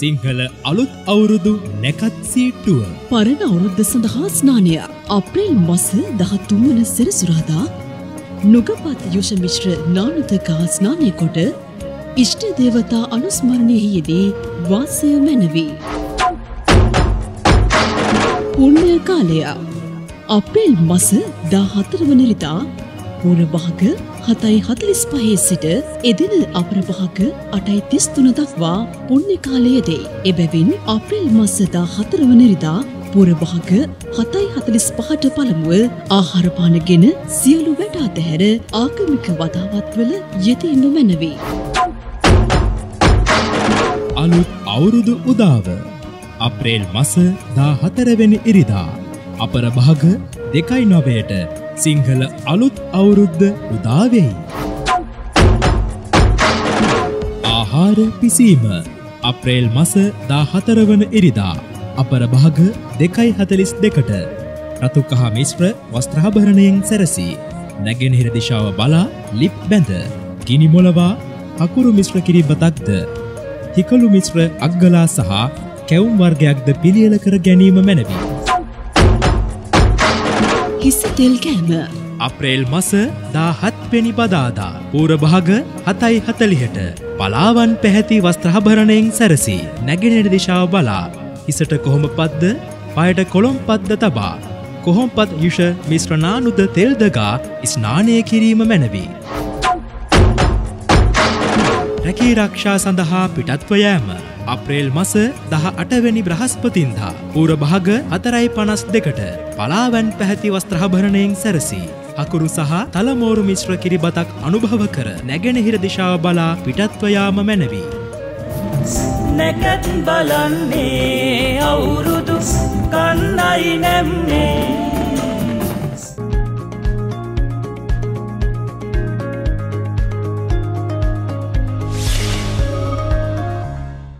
සිංහල අලුත් අවුරුදු නැකත් සීටුව පරණ අවුරුද්ධ සඳහා ස්නානය. අප්‍රේල් මස දහත්තුම්වන සෙරසුරාදා නුගපත් යුෂ මිශ්‍ර නානුතකා ස්නානය කොට ඉෂ්ට දේවතා අනුස්මරණයෙහි යෙදී වාසය මැනවී. පුුණ්‍ය කාලය. අප්‍රේල් මස දා හතරවනරිතා පූරභාග හතයි හතලිස් පහේ සිට එදින අපරභාග අටයි තිස්තුන දක්වා පුුණ්‍ය කාලයේදේ. එබැවින් අප්‍රේල් මස්සදා හතරවනරිදා පුරභාග හතයි හතලිස් පහට පළමුුව ආහාරපානගෙන සියලු වැඩ අතහැර ආගමික වදාවත්වල යෙදී නොමැනවී. අලුත් අවුරුදු උදාව අප්‍රේල් මස දා හතරවෙනි ඉරිදා අපර භාග දෙකයි නොවයට සිංහල අලුත් අවුරුද්ධ උදාවෙයි. ආහාර පිසීම. අප්‍රේල් මස දා හතරවන ඉරිදා. අපර භාග දෙකයි හතලිස් දෙකට. රතුකහා මිස්ප්‍ර වස්ත්‍රාභරණයෙන් සැරසී. නැගෙනහිර දිශාව බලා ලිප් බැඳ. ගිනි මොලවා අකුරු මිශ්‍ර කිරි බතක්ද හිකළු මිශ්‍ර අක්ගලා සහ කැවුම් වර්ගයක්ද පිළියල කර ගැනීම මැනවී. හිස තෙල් කෑම. අප්‍රේල් මස දාහත් පෙනි බදාදා. පූරභාග හතයි හතලිහට පලාවන් පැහැති වස්ත්‍රහභරණයෙන් සැරසි නැගෙනට දිශාව බලා. හිසට කොහොම පද්ද? පයට කොළොම් පද්ද තබා. කොහොම්පත් යුෂ මිශ්‍රනානුද තෙල්දගා ස්නානය කිරීම මැනවී. රැකී රක්ෂා සඳහා පිටත්ව යෑම. අප්‍රේල් මස දහ අටවැනි බ්‍රහස්පතින්දා. පූර භාග අතරයි පනස් දෙකට පලාවැන් පැහැති වස්ත්‍රහභරණයෙන් සැරසී. අකුරු සහ තලමෝරු මිශ්‍ර කිරිබතක් අනුභව කර නැගෙනහිර දිශාව බලා පිටත්වයාම මැනවී. නැකත් බලන්නේ අවුරුදු කන්නයි නැම්නේ